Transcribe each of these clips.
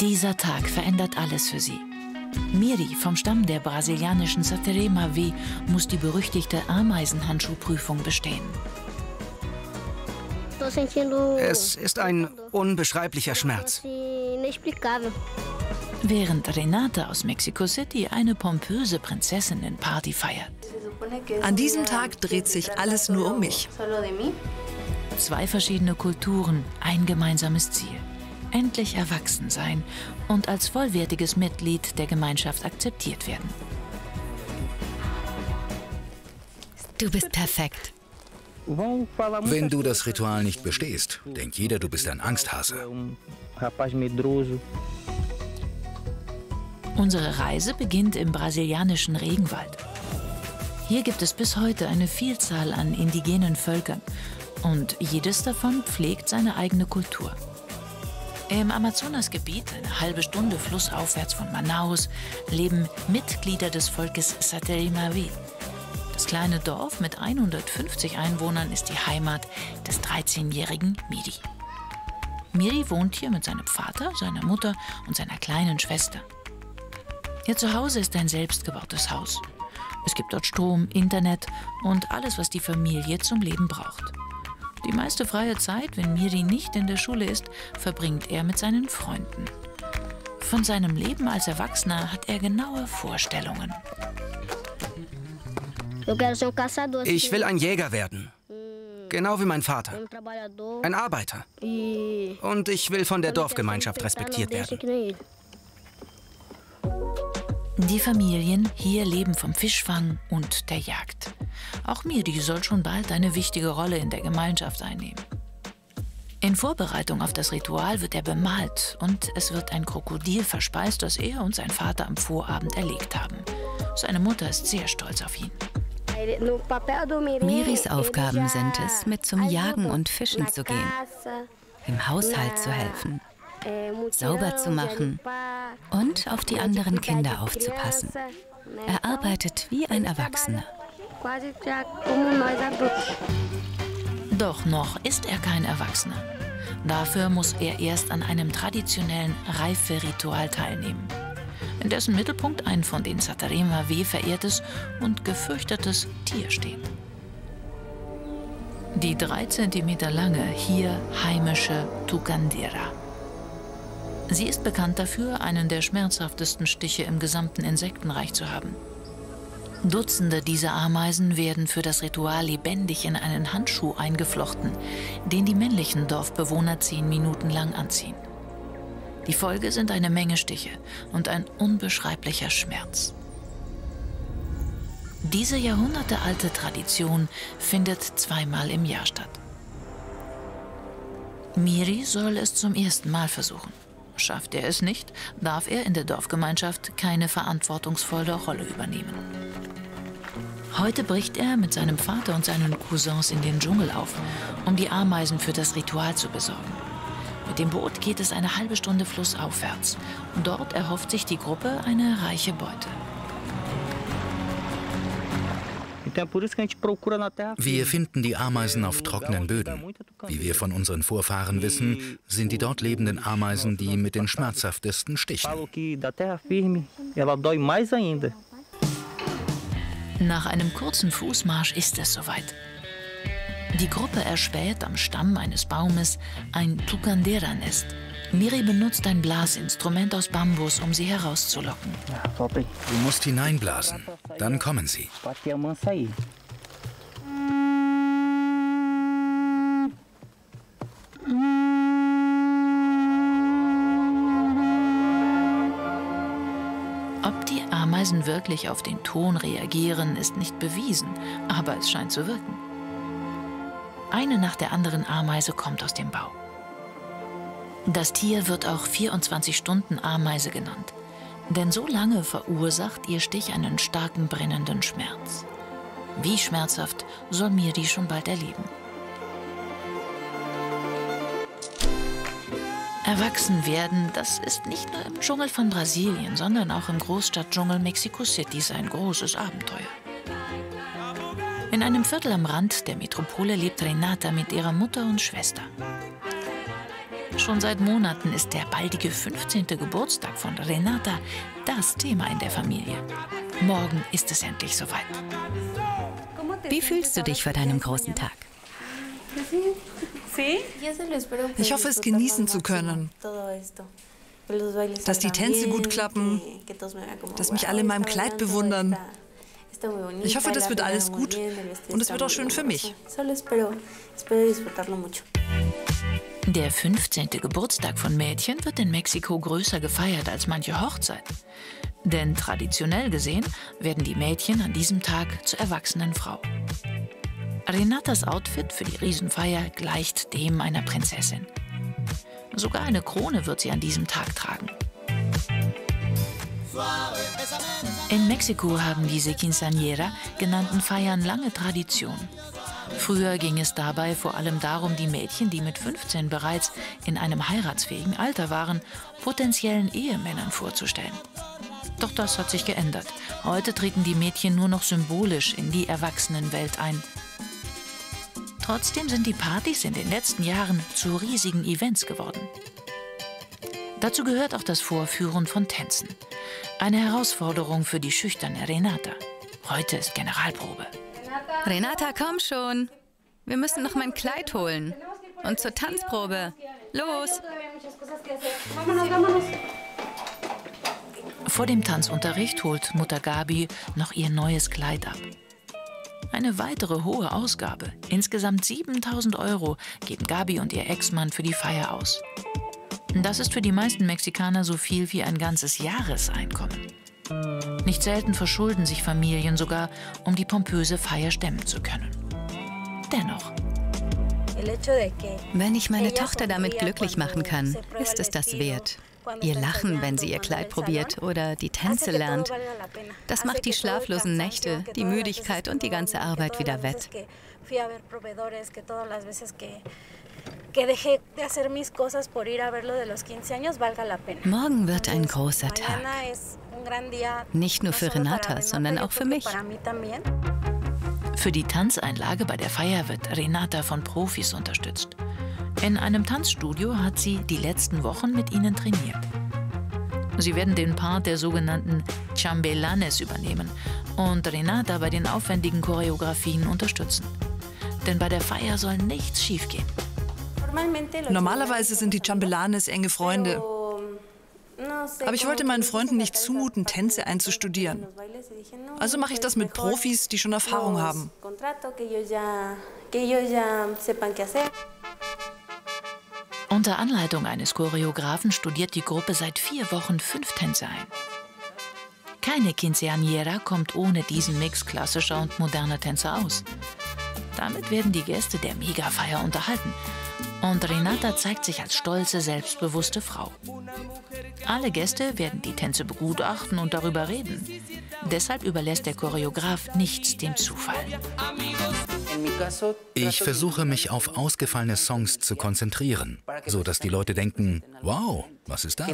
Dieser Tag verändert alles für sie. Miri vom Stamm der brasilianischen Saterema W muss die berüchtigte Ameisenhandschuhprüfung bestehen. Es ist ein unbeschreiblicher Schmerz. Während Renata aus Mexico City eine pompöse Prinzessinnen-Party feiert. An diesem Tag dreht sich alles nur um mich. Zwei verschiedene Kulturen, ein gemeinsames Ziel. Endlich erwachsen sein und als vollwertiges Mitglied der Gemeinschaft akzeptiert werden. Du bist perfekt. Wenn du das Ritual nicht bestehst, denkt jeder, du bist ein Angsthase. Unsere Reise beginnt im brasilianischen Regenwald. Hier gibt es bis heute eine Vielzahl an indigenen Völkern und jedes davon pflegt seine eigene Kultur. Im Amazonasgebiet, eine halbe Stunde flussaufwärts von Manaus, leben Mitglieder des Volkes Satelimavi. Das kleine Dorf mit 150 Einwohnern ist die Heimat des 13-jährigen Miri. Miri wohnt hier mit seinem Vater, seiner Mutter und seiner kleinen Schwester. Ihr Zuhause ist ein selbstgebautes Haus. Es gibt dort Strom, Internet und alles, was die Familie zum Leben braucht. Die meiste freie Zeit, wenn Miri nicht in der Schule ist, verbringt er mit seinen Freunden. Von seinem Leben als Erwachsener hat er genaue Vorstellungen. Ich will ein Jäger werden. Genau wie mein Vater. Ein Arbeiter. Und ich will von der Dorfgemeinschaft respektiert werden. Die Familien hier leben vom Fischfang und der Jagd. Auch Miri soll schon bald eine wichtige Rolle in der Gemeinschaft einnehmen. In Vorbereitung auf das Ritual wird er bemalt und es wird ein Krokodil verspeist, das er und sein Vater am Vorabend erlegt haben. Seine Mutter ist sehr stolz auf ihn. Miris Aufgaben sind es, mit zum Jagen und Fischen zu gehen, im Haushalt zu helfen, sauber zu machen und auf die anderen Kinder aufzupassen. Er arbeitet wie ein Erwachsener. Doch noch ist er kein Erwachsener. Dafür muss er erst an einem traditionellen Reife-Ritual teilnehmen, in dessen Mittelpunkt ein von den Satarema W verehrtes und gefürchtetes Tier steht. Die drei Zentimeter lange, hier heimische Tukandira. Sie ist bekannt dafür, einen der schmerzhaftesten Stiche im gesamten Insektenreich zu haben. Dutzende dieser Ameisen werden für das Ritual lebendig in einen Handschuh eingeflochten, den die männlichen Dorfbewohner zehn Minuten lang anziehen. Die Folge sind eine Menge Stiche und ein unbeschreiblicher Schmerz. Diese jahrhundertealte Tradition findet zweimal im Jahr statt. Miri soll es zum ersten Mal versuchen. Schafft er es nicht, darf er in der Dorfgemeinschaft keine verantwortungsvolle Rolle übernehmen. Heute bricht er mit seinem Vater und seinen Cousins in den Dschungel auf, um die Ameisen für das Ritual zu besorgen. Mit dem Boot geht es eine halbe Stunde flussaufwärts. Dort erhofft sich die Gruppe eine reiche Beute. Wir finden die Ameisen auf trockenen Böden. Wie wir von unseren Vorfahren wissen, sind die dort lebenden Ameisen die mit den schmerzhaftesten Stichen. Nach einem kurzen Fußmarsch ist es soweit. Die Gruppe erspäht am Stamm eines Baumes ein Tukandera-Nest. Miri benutzt ein Blasinstrument aus Bambus, um sie herauszulocken. Du musst hineinblasen, dann kommen sie. Ob die Ameisen wirklich auf den Ton reagieren, ist nicht bewiesen, aber es scheint zu wirken. Eine nach der anderen Ameise kommt aus dem Bau. Das Tier wird auch 24-Stunden-Ameise genannt, denn so lange verursacht ihr Stich einen starken brennenden Schmerz. Wie schmerzhaft soll Miri schon bald erleben. Erwachsen werden, das ist nicht nur im Dschungel von Brasilien, sondern auch im Großstadtdschungel Mexico City ein großes Abenteuer. In einem Viertel am Rand der Metropole lebt Renata mit ihrer Mutter und Schwester. Schon seit Monaten ist der baldige 15. Geburtstag von Renata das Thema in der Familie. Morgen ist es endlich soweit. Wie fühlst du dich vor deinem großen Tag? Ich hoffe, es genießen zu können. Dass die Tänze gut klappen, dass mich alle in meinem Kleid bewundern. Ich hoffe, das wird alles gut und es wird auch schön für mich. Der 15. Geburtstag von Mädchen wird in Mexiko größer gefeiert als manche Hochzeit. Denn traditionell gesehen werden die Mädchen an diesem Tag zur erwachsenen Frau. Renatas Outfit für die Riesenfeier gleicht dem einer Prinzessin. Sogar eine Krone wird sie an diesem Tag tragen. In Mexiko haben diese Quinceañera genannten Feiern lange Tradition. Früher ging es dabei vor allem darum, die Mädchen, die mit 15 bereits in einem heiratsfähigen Alter waren, potenziellen Ehemännern vorzustellen. Doch das hat sich geändert. Heute treten die Mädchen nur noch symbolisch in die Erwachsenenwelt ein. Trotzdem sind die Partys in den letzten Jahren zu riesigen Events geworden. Dazu gehört auch das Vorführen von Tänzen. Eine Herausforderung für die schüchterne Renata. Heute ist Generalprobe. Renata, komm schon. Wir müssen noch mein Kleid holen. Und zur Tanzprobe. Los! Vor dem Tanzunterricht holt Mutter Gabi noch ihr neues Kleid ab. Eine weitere hohe Ausgabe, insgesamt 7000 Euro, geben Gabi und ihr Ex-Mann für die Feier aus. Das ist für die meisten Mexikaner so viel wie ein ganzes Jahreseinkommen. Nicht selten verschulden sich Familien sogar, um die pompöse Feier stemmen zu können. Dennoch. Wenn ich meine Tochter damit glücklich machen kann, ist es das wert. Ihr Lachen, wenn sie ihr Kleid probiert oder die Tänze lernt. Das macht die schlaflosen Nächte, die Müdigkeit und die ganze Arbeit wieder wett. Morgen wird ein großer Tag. Nicht nur für Renata, sondern auch für mich. Für die Tanzeinlage bei der Feier wird Renata von Profis unterstützt. In einem Tanzstudio hat sie die letzten Wochen mit ihnen trainiert. Sie werden den Part der sogenannten Chambelanes übernehmen und Renata bei den aufwendigen Choreografien unterstützen. Denn bei der Feier soll nichts schiefgehen. Normalerweise sind die Chambelanes enge Freunde. Aber ich wollte meinen Freunden nicht zumuten, Tänze einzustudieren. Also mache ich das mit Profis, die schon Erfahrung haben. Unter Anleitung eines Choreografen studiert die Gruppe seit vier Wochen fünf Tänze ein. Keine Quinceañera kommt ohne diesen Mix klassischer und moderner Tänze aus. Damit werden die Gäste der Megafeier unterhalten. Und Renata zeigt sich als stolze, selbstbewusste Frau. Alle Gäste werden die Tänze begutachten und darüber reden. Deshalb überlässt der Choreograf nichts dem Zufall. Ich versuche mich auf ausgefallene Songs zu konzentrieren, so dass die Leute denken, wow, was ist das?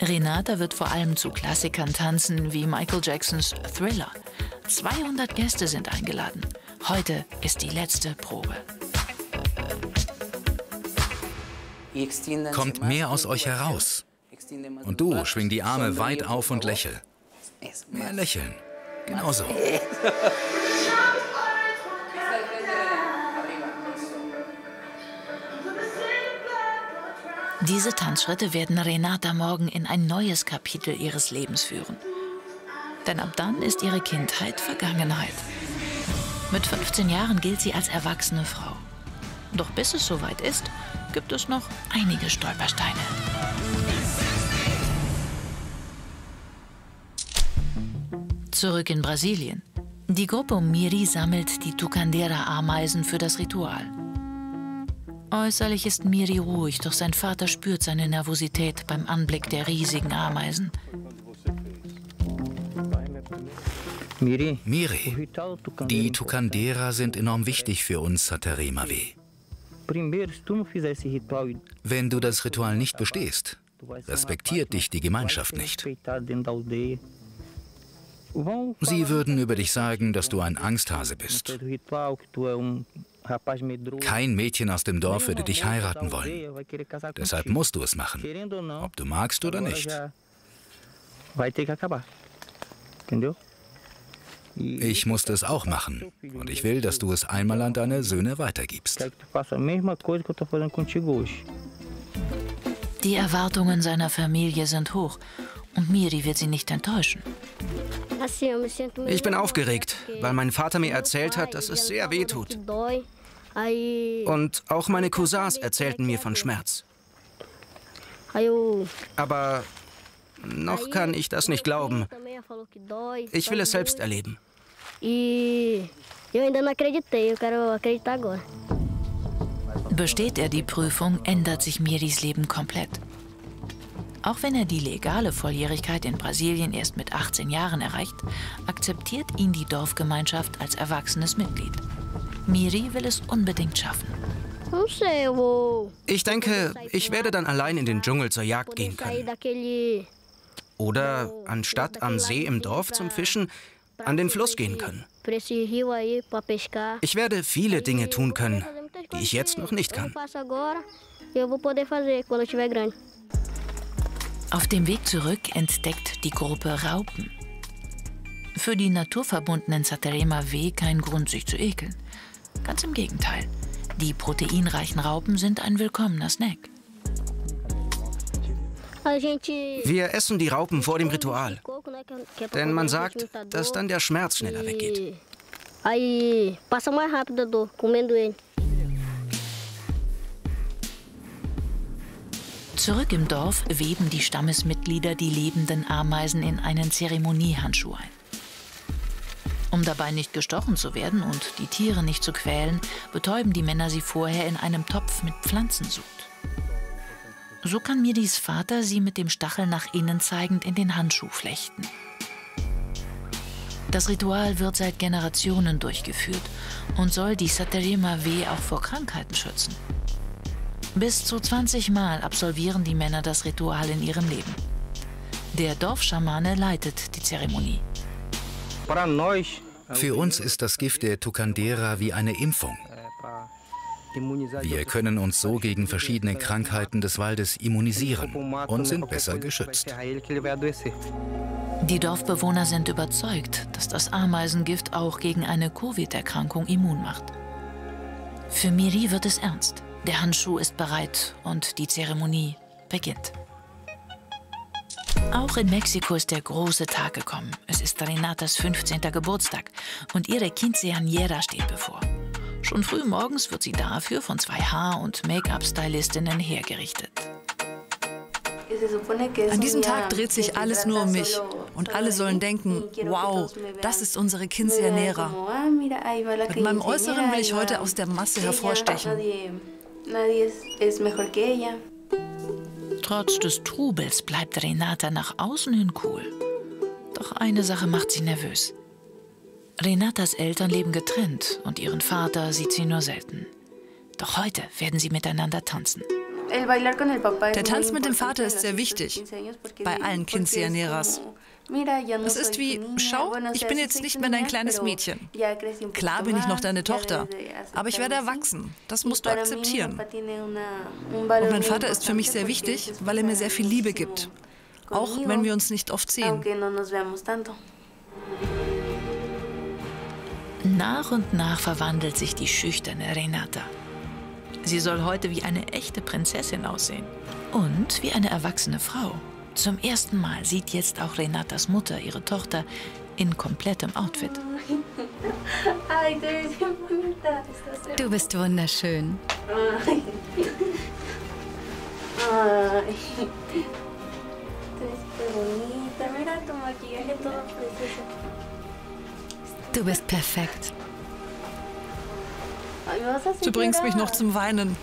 Renata wird vor allem zu Klassikern tanzen wie Michael Jacksons Thriller. 200 Gäste sind eingeladen. Heute ist die letzte Probe. Kommt mehr aus euch heraus. Und du, schwing die Arme weit auf und lächel. Mehr lächeln. Genauso. Diese Tanzschritte werden Renata morgen in ein neues Kapitel ihres Lebens führen. Denn ab dann ist ihre Kindheit Vergangenheit. Mit 15 Jahren gilt sie als erwachsene Frau. Doch bis es soweit ist, gibt es noch einige Stolpersteine. Zurück in Brasilien. Die Gruppe Miri sammelt die Tucandera-Ameisen für das Ritual. Äußerlich ist Miri ruhig, doch sein Vater spürt seine Nervosität beim Anblick der riesigen Ameisen. Miri, die Tucandera sind enorm wichtig für uns, Sataremawe. Wenn du das Ritual nicht bestehst, respektiert dich die Gemeinschaft nicht. Sie würden über dich sagen, dass du ein Angsthase bist. Kein Mädchen aus dem Dorf würde dich heiraten wollen. Deshalb musst du es machen, ob du magst oder nicht. Ich musste es auch machen. Und ich will, dass du es einmal an deine Söhne weitergibst. Die Erwartungen seiner Familie sind hoch und Miri wird sie nicht enttäuschen. Ich bin aufgeregt, weil mein Vater mir erzählt hat, dass es sehr weh tut. Und auch meine Cousins erzählten mir von Schmerz. Aber noch kann ich das nicht glauben. Ich will es selbst erleben. Besteht er die Prüfung, ändert sich Miris Leben komplett. Auch wenn er die legale Volljährigkeit in Brasilien erst mit 18 Jahren erreicht, akzeptiert ihn die Dorfgemeinschaft als erwachsenes Mitglied. Miri will es unbedingt schaffen. Ich denke, ich werde dann allein in den Dschungel zur Jagd gehen können. Oder anstatt am See im Dorf zum Fischen, an den Fluss gehen können. Ich werde viele Dinge tun können, die ich jetzt noch nicht kann. Auf dem Weg zurück entdeckt die Gruppe Raupen. Für die naturverbundenen Saterema W kein Grund, sich zu ekeln. Ganz im Gegenteil. Die proteinreichen Raupen sind ein willkommener Snack. Wir essen die Raupen vor dem Ritual. Denn man sagt, dass dann der Schmerz schneller weggeht. Zurück im Dorf weben die Stammesmitglieder die lebenden Ameisen in einen Zeremoniehandschuh ein. Um dabei nicht gestochen zu werden und die Tiere nicht zu quälen, betäuben die Männer sie vorher in einem Topf mit Pflanzensud. So kann Miris Vater sie mit dem Stachel nach innen zeigend in den Handschuh flechten. Das Ritual wird seit Generationen durchgeführt und soll die Saterima W auch vor Krankheiten schützen. Bis zu 20 Mal absolvieren die Männer das Ritual in ihrem Leben. Der Dorfschamane leitet die Zeremonie. Für uns ist das Gift der Tukandera wie eine Impfung. Wir können uns so gegen verschiedene Krankheiten des Waldes immunisieren und sind besser geschützt. Die Dorfbewohner sind überzeugt, dass das Ameisengift auch gegen eine Covid-Erkrankung immun macht. Für Miri wird es ernst. Der Handschuh ist bereit und die Zeremonie beginnt. Auch in Mexiko ist der große Tag gekommen. Es ist Renatas 15. Geburtstag und ihre Quinceañera steht bevor. Schon früh morgens wird sie dafür von zwei Haar- und Make-up-Stylistinnen hergerichtet. An diesem Tag dreht sich alles nur um mich und alle sollen denken, wow, das ist unsere Quinceañera. Mit meinem Äußeren will ich heute aus der Masse hervorstechen. Trotz des Trubels bleibt Renata nach außen hin cool. Doch eine Sache macht sie nervös. Renatas Eltern leben getrennt und ihren Vater sieht sie nur selten. Doch heute werden sie miteinander tanzen. Der Tanz mit dem Vater ist sehr wichtig, bei allen Quinceañeras. Es ist wie, schau, ich bin jetzt nicht mehr dein kleines Mädchen. Klar bin ich noch deine Tochter, aber ich werde erwachsen. Das musst du akzeptieren. Und mein Vater ist für mich sehr wichtig, weil er mir sehr viel Liebe gibt. Auch wenn wir uns nicht oft sehen. Nach und nach verwandelt sich die schüchterne Renata. Sie soll heute wie eine echte Prinzessin aussehen und wie eine erwachsene Frau. Zum ersten Mal sieht jetzt auch Renatas Mutter ihre Tochter in komplettem Outfit. Du bist wunderschön. Du bist perfekt. Du bringst mich noch zum Weinen.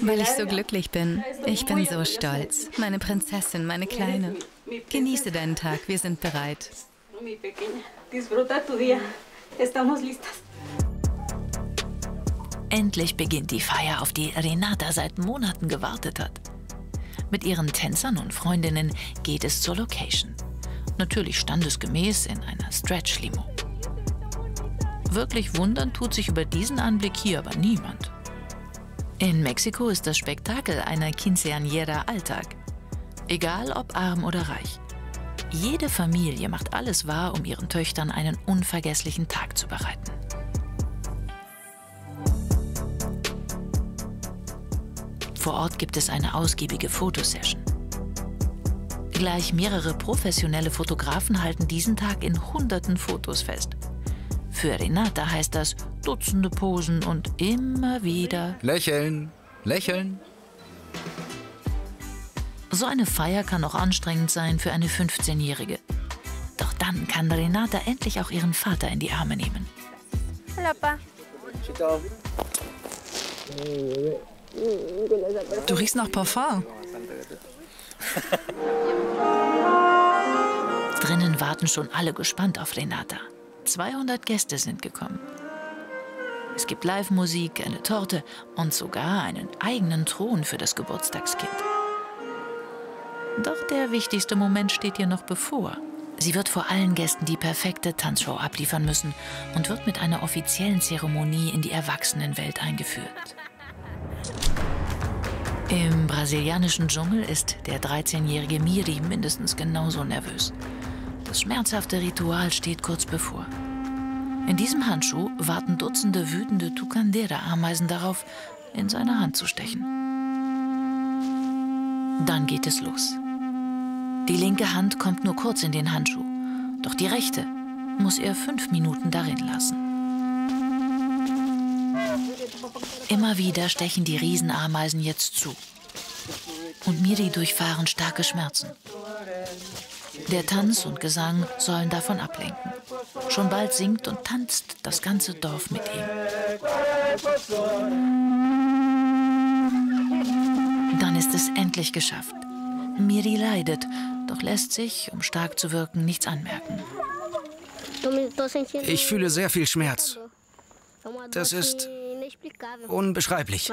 Weil ich so glücklich bin. Ich bin so stolz. Meine Prinzessin, meine Kleine. Genieße deinen Tag, wir sind bereit. Endlich beginnt die Feier, auf die Renata seit Monaten gewartet hat. Mit ihren Tänzern und Freundinnen geht es zur Location. Natürlich standesgemäß in einer Stretch-Limo. Wirklich wundern tut sich über diesen Anblick hier aber niemand. In Mexiko ist das Spektakel einer Quinceañera Alltag. Egal ob arm oder reich. Jede Familie macht alles wahr, um ihren Töchtern einen unvergesslichen Tag zu bereiten. Vor Ort gibt es eine ausgiebige Fotosession. Gleich mehrere professionelle Fotografen halten diesen Tag in hunderten Fotos fest. Für Renata heißt das Dutzende Posen und immer wieder Lächeln, lächeln. So eine Feier kann auch anstrengend sein für eine 15-Jährige. Doch dann kann Renata endlich auch ihren Vater in die Arme nehmen. Du riechst nach Parfum. Drinnen warten schon alle gespannt auf Renata. 200 Gäste sind gekommen. Es gibt Live-Musik, eine Torte und sogar einen eigenen Thron für das Geburtstagskind. Doch der wichtigste Moment steht ihr noch bevor. Sie wird vor allen Gästen die perfekte Tanzshow abliefern müssen und wird mit einer offiziellen Zeremonie in die Erwachsenenwelt eingeführt. Im brasilianischen Dschungel ist der 13-jährige Miri mindestens genauso nervös. Das schmerzhafte Ritual steht kurz bevor. In diesem Handschuh warten Dutzende wütende Tucandera-Ameisen darauf, in seine Hand zu stechen. Dann geht es los. Die linke Hand kommt nur kurz in den Handschuh, doch die rechte muss er fünf Minuten darin lassen. Immer wieder stechen die Riesenameisen jetzt zu. Und Miri durchfahren starke Schmerzen. Der Tanz und Gesang sollen davon ablenken. Schon bald singt und tanzt das ganze Dorf mit ihm. Dann ist es endlich geschafft. Miri leidet, doch lässt sich, um stark zu wirken, nichts anmerken. Ich fühle sehr viel Schmerz. Das ist unbeschreiblich.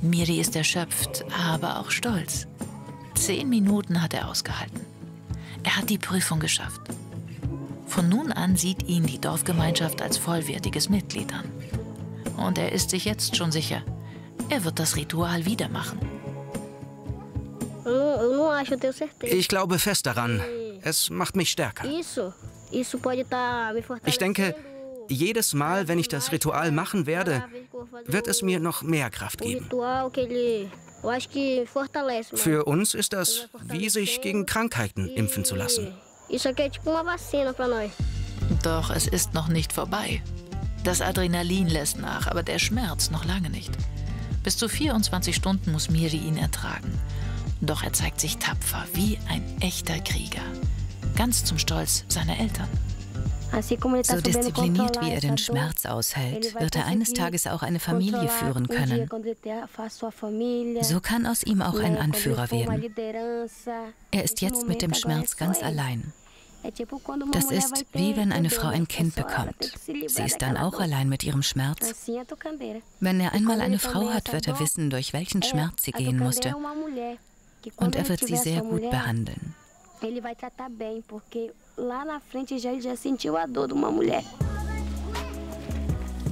Miri ist erschöpft, aber auch stolz. Zehn Minuten hat er ausgehalten. Er hat die Prüfung geschafft. Von nun an sieht ihn die Dorfgemeinschaft als vollwertiges Mitglied an. Und er ist sich jetzt schon sicher, er wird das Ritual wieder machen. Ich glaube fest daran. Es macht mich stärker. Ich denke, jedes Mal, wenn ich das Ritual machen werde, wird es mir noch mehr Kraft geben. Für uns ist das wie sich gegen Krankheiten impfen zu lassen. Doch es ist noch nicht vorbei. Das Adrenalin lässt nach, aber der Schmerz noch lange nicht. Bis zu 24 Stunden muss Miri ihn ertragen. Doch er zeigt sich tapfer, wie ein echter Krieger. Ganz zum Stolz seiner Eltern. So diszipliniert, wie er den Schmerz aushält, wird er eines Tages auch eine Familie führen können. So kann aus ihm auch ein Anführer werden. Er ist jetzt mit dem Schmerz ganz allein. Das ist wie wenn eine Frau ein Kind bekommt. Sie ist dann auch allein mit ihrem Schmerz. Wenn er einmal eine Frau hat, wird er wissen, durch welchen Schmerz sie gehen musste. Und er wird sie sehr gut behandeln lá na frente já, ele já sentiu a dor de uma mulher.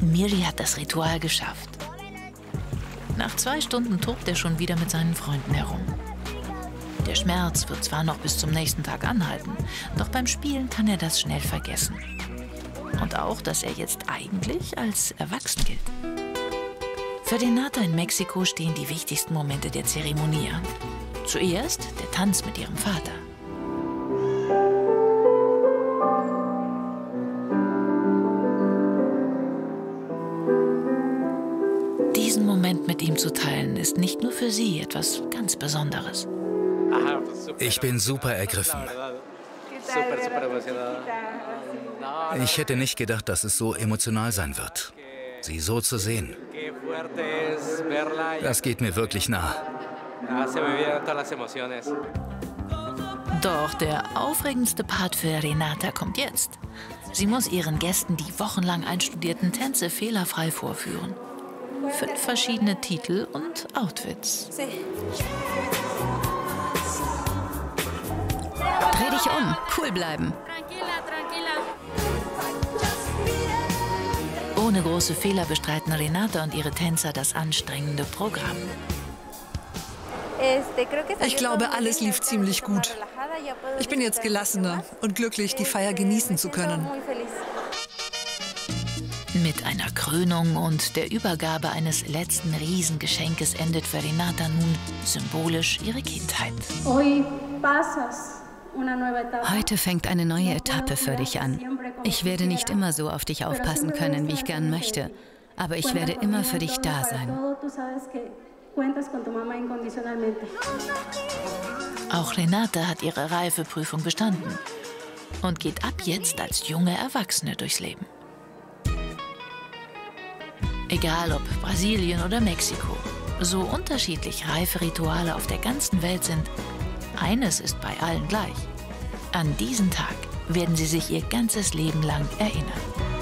Miri hat das Ritual geschafft. Nach zwei Stunden tobt er schon wieder mit seinen Freunden herum. Der Schmerz wird zwar noch bis zum nächsten Tag anhalten, doch beim Spielen kann er das schnell vergessen. Und auch, dass er jetzt eigentlich als erwachsen gilt. Für den Nata in Mexiko stehen die wichtigsten Momente der Zeremonie an. Zuerst der Tanz mit ihrem Vater. Ist nicht nur für sie etwas ganz Besonderes. Ich bin super ergriffen. Ich hätte nicht gedacht, dass es so emotional sein wird. Sie so zu sehen. Das geht mir wirklich nah. Doch der aufregendste Part für Renata kommt jetzt. Sie muss ihren Gästen die wochenlang einstudierten Tänze fehlerfrei vorführen. Fünf verschiedene Titel und Outfits. Dreh dich um, cool bleiben. Ohne große Fehler bestreiten Renata und ihre Tänzer das anstrengende Programm. Ich glaube, alles lief ziemlich gut. Ich bin jetzt gelassener und glücklich, die Feier genießen zu können. Mit einer Krönung und der Übergabe eines letzten Riesengeschenkes endet für Renata nun symbolisch ihre Kindheit. Heute fängt eine neue Etappe für dich an. Ich werde nicht immer so auf dich aufpassen können, wie ich gern möchte, aber ich werde immer für dich da sein. Auch Renata hat ihre Reifeprüfung bestanden und geht ab jetzt als junge Erwachsene durchs Leben. Egal ob Brasilien oder Mexiko, so unterschiedlich Reiferituale auf der ganzen Welt sind, eines ist bei allen gleich. An diesen Tag werden sie sich ihr ganzes Leben lang erinnern.